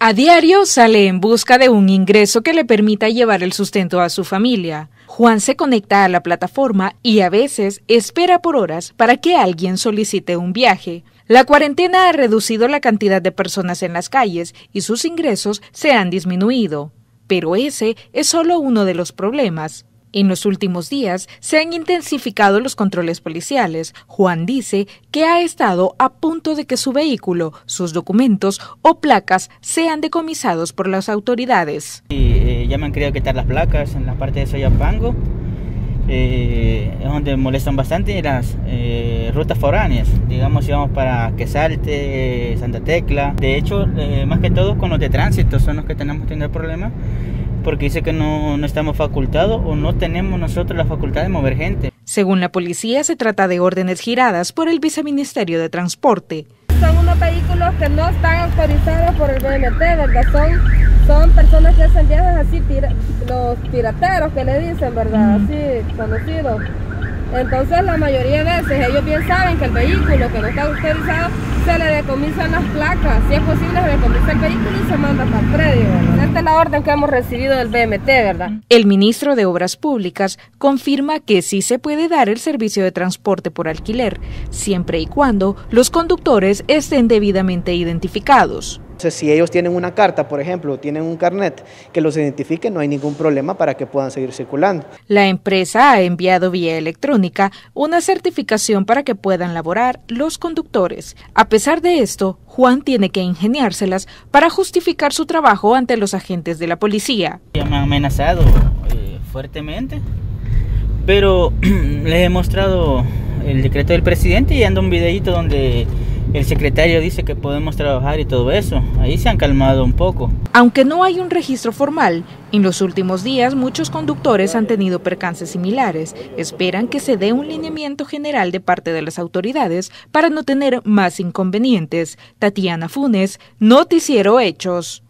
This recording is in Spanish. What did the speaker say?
A diario sale en busca de un ingreso que le permita llevar el sustento a su familia. Juan se conecta a la plataforma y a veces espera por horas para que alguien solicite un viaje. La cuarentena ha reducido la cantidad de personas en las calles y sus ingresos se han disminuido. Pero ese es solo uno de los problemas. En los últimos días se han intensificado los controles policiales. Juan dice que ha estado a punto de que su vehículo, sus documentos o placas sean decomisados por las autoridades. Eh, ya me han querido quitar las placas en la parte de Soyapango. Eh, es donde molestan bastante las eh, rutas foráneas. Digamos, si vamos para Quesalte, Santa Tecla. De hecho, más que todo con los de tránsito son los que tenemos que tener problemas porque dice que no, no estamos facultados o no tenemos nosotros la facultad de mover gente. Según la policía, se trata de órdenes giradas por el Viceministerio de Transporte. Son unos vehículos que no están autorizados por el BMT, ¿verdad? Son, son personas que hacen viajes así, los pirateros que le dicen, ¿verdad? Así, conocidos. Entonces la mayoría de veces ellos bien saben que el vehículo que no está autorizado se le decomisan las placas. Si es posible se decomisa el vehículo y se manda para el predio. Esta es la orden que hemos recibido del BMT, ¿verdad? El ministro de Obras Públicas confirma que sí se puede dar el servicio de transporte por alquiler, siempre y cuando los conductores estén debidamente identificados. Entonces, si ellos tienen una carta, por ejemplo, tienen un carnet que los identifique, no hay ningún problema para que puedan seguir circulando. La empresa ha enviado vía electrónica una certificación para que puedan laborar los conductores. A pesar de esto, Juan tiene que ingeniárselas para justificar su trabajo ante los agentes de la policía. Me han amenazado eh, fuertemente, pero les he mostrado el decreto del presidente y ando un videito donde el secretario dice que podemos trabajar y todo eso. Ahí se han calmado un poco. Aunque no hay un registro formal, en los últimos días muchos conductores han tenido percances similares. Esperan que se dé un lineamiento general de parte de las autoridades para no tener más inconvenientes. Tatiana Funes, Noticiero Hechos.